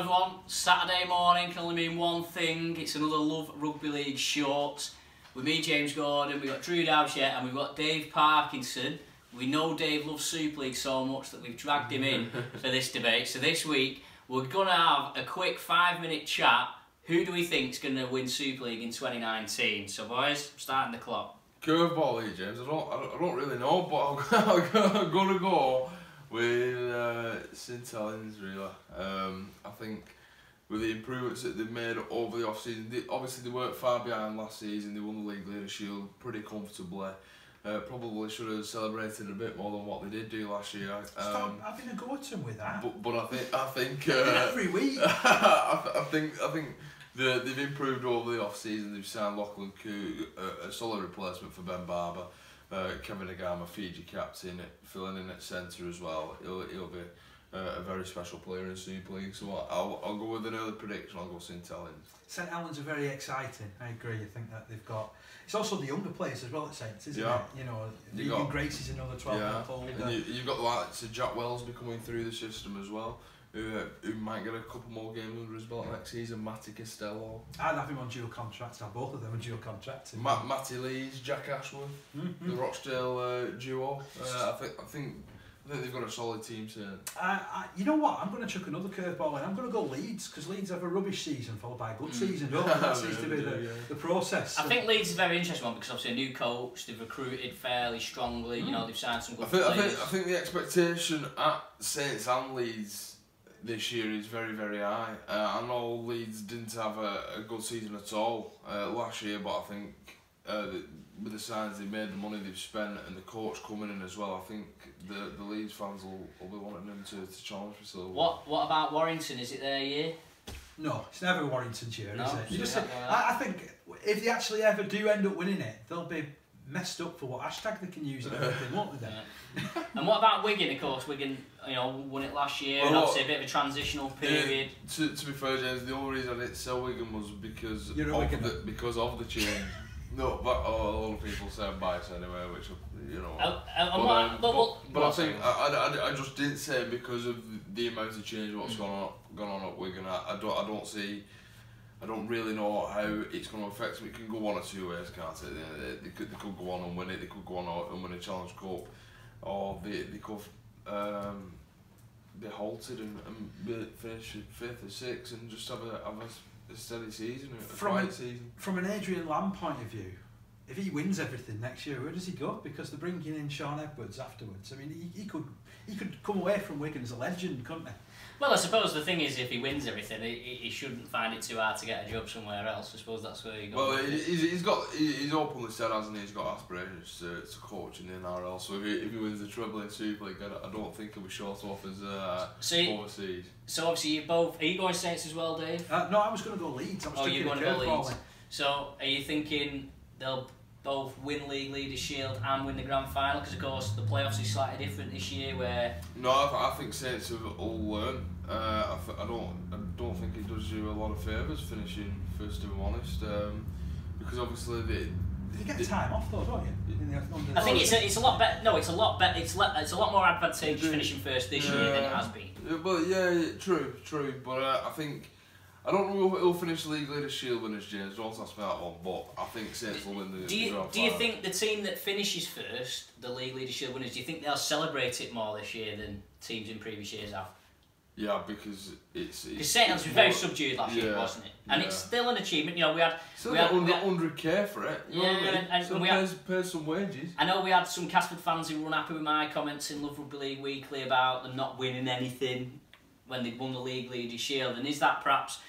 everyone, Saturday morning can only mean one thing. It's another Love Rugby League short. With me, James Gordon, we've got Drew Darbyshire and we've got Dave Parkinson. We know Dave loves Super League so much that we've dragged him in for this debate. So this week, we're going to have a quick five minute chat. Who do we think is going to win Super League in 2019? So boys, starting the clock. Curveball here, James. I don't, I don't, I don't really know, but I'm, I'm going to go with uh, Helens, really. Um, I think with the improvements that they've made over the off-season, they, obviously they weren't far behind last season. They won the League Leader Shield pretty comfortably. Uh, probably should have celebrated a bit more than what they did do last year. Stop Um, having a go at him with that. but, but I think I think uh, Every week. I, I think I think the, they've improved over the off season. They've signed Lachlan Coote, a, a solid replacement for Ben Barba. Uh, Kevin Naiqama, Fiji captain, filling in at centre as well. He'll, he'll be uh, a very special player in Super League. So I'll, I'll go with an early prediction. I'll go St Helens. St Helens are very exciting. I agree. I think that they've got. It's also the younger players as well at Saints, isn't Yeah. it? You know, You Regan got- Grace is another 12 yeah, month old. and you, you've got the likes of Jack Welsby coming through the system as well. Who, uh, who might get a couple more games under his belt next season, Matty Costello, I'd have him on dual contracts. Have both of them on dual contracts. Matt, Matty Lees, Jack Ashworth. Mhm. the Rochdale uh, duo. Uh, I think I think I think they've got a solid team soon. Uh, I, you know what? I'm going to chuck another curveball in. I'm going to go Leeds because Leeds have a rubbish season followed by a good Mm. season. Don't they? That seems to be Yeah, the, yeah. the process. I think Leeds is a very interesting one because obviously a new coach, they've recruited fairly strongly, you know, they've signed some I good think, I players. think I think the expectation at Saints and Leeds this year is very very high. Uh, I know Leeds didn't have a, a good season at all uh, last year, but I think uh, the, with the signs they made, the money they've spent, and the coach coming in as well, I think the the Leeds fans will, will be wanting them to, to challenge for silver. What What about Warrington? Is it their year? No, it's never Warrington's year, No, is it? You so just, that- I, I think if they actually ever do end up winning it, they'll be messed up for what hashtag they can use and everything, won't they? Then? Yeah. and what about Wigan? Of course, Wigan, you know, won it last year. and Well, obviously, a bit of a transitional period. To, to be fair, James, the only reason I didn't sell Wigan was because You're of Wiganer. the, because of the change. no, but oh, a lot of people say I'm biased anyway, which you know. Uh, uh, and but, um, but, what- but I think I, I, I just didn't say it because of the amount of change what's gone on gone on at Wigan. I, I don't I don't see. I don't really know how it's going to affect them. It can go one or two ways, can't it? They, could, they could go on and win it. They could go on and win a Challenge Cup, or they, they could um, be halted and, and finish fifth or sixth and just have a have a, a steady season, a From quiet a- season. From an Adrian Lam point of view, if he wins everything next year, where does he go? Because they're bringing in Shaun Edwards afterwards. I mean, he, he could he could come away from Wigan as a legend, couldn't he? well, I suppose the thing is, if he wins everything, he, he he shouldn't find it too hard to get a job somewhere else. I suppose that's where you go. Well, he- he's, he's got he's openly said, hasn't he? He's got aspirations to, to coach in the NRL. So if he, if he wins the treble in Super League, I don't, don't think he'll be short off as uh, so, you- overseas. so obviously, you both are you going Saints as well, Dave? Uh, no, I was going to go Leeds. I was Oh, you're going to go Leeds. in. So, are you thinking they'll both win League leader Shield and win the Grand Final? Because of course the playoffs is slightly different this year, where No, I, th- I think Saints have all learned. Uh, I, th- I don't I don't think it does you a lot of favours finishing first. To be honest, um, because obviously they. You get time off though, don't you? The, I think it's a, it's a lot better. No, it's a lot better. It's le- it's a lot more advantageous finishing first this year than it has been. Yeah, Well, yeah, yeah, true, true. But uh, I think I don't know if he'll finish League Leader Shield winners, James. Don't ask me that one. But I think Saints will win the. Do you do you think the team that finishes first, the League Leaders Shield winners, do you think they'll celebrate it more this year than teams in previous years have? Yeah, because it's. Because it's Helens was very subdued last year, wasn't it? And it's still an achievement. You know, we had Still we got had, hundred k for it. You know what I Yeah, mean? and- so and we pays, pays some wages. I know we had some Casford fans who were unhappy with my comments in Love Rugby League Weekly about them not winning anything when they'd won the League Leaders Shield. And is that perhaps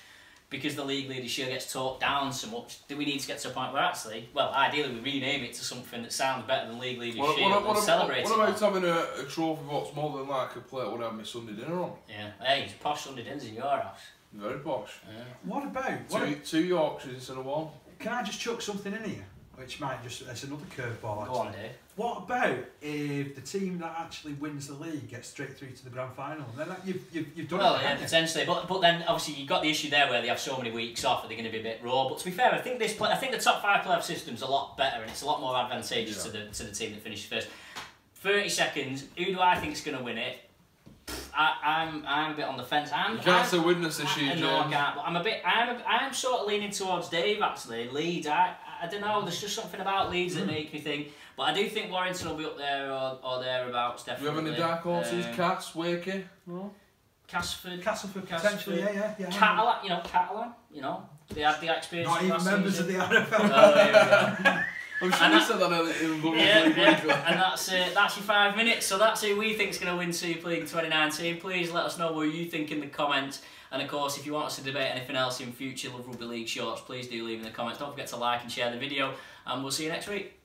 because the League Leaders Shield gets talked down so much? Do we need to get to a point where actually, well, ideally we rename it to something that sounds better than League Leaders What, Shield what, what, and celebrate what about having a, a trophy what's more than like a plate would have my Sunday dinner on? Yeah, hey, it's posh Sunday dinners in your house. Very posh. Yeah. What about? What Two, two Yorkshires instead of one. can I just chuck something in here? which might just it's another curveball. Go on, actually. Dave. What about if the team that actually wins the league gets straight through to the grand final? Then that, you've, you've, you've done Well, it. yeah, potentially, but but then obviously you've got the issue there where they have so many weeks off, and they're going to be a bit raw. But to be fair, I think this play, I think the top five playoff system's a lot better, and it's a lot more advantageous to the to the team that finishes first. Thirty seconds. Who do I think is going to win it? I, I'm I'm a bit on the fence. I'm, You can't I'm, say witness this I, year, no, I can't. But I'm a bit. I'm. A, I'm sort of leaning towards Dave actually. Leeds. I. I don't know. There's just something about Leeds that make me think. But I do think Warrington will be up there or, or thereabouts. Do you Definitely. have any dark horses? Um, Cass, Wakey? No. Casford. Castleford Castleford. potentially, yeah, yeah, yeah. Catalan. You know, Catalan. You know, they had the experience. Not even members season. of the NFL. There we go. I'm sure And you that- said that earlier in the yeah, yeah. and that's uh, that's your five minutes. So that's who we think's going to win Super League 2019. Please let us know what you think in the comments. And of course, if you want us to debate anything else in future Love Rugby League shorts, please do leave in the comments. Don't forget to like and share the video. And we'll see you next week.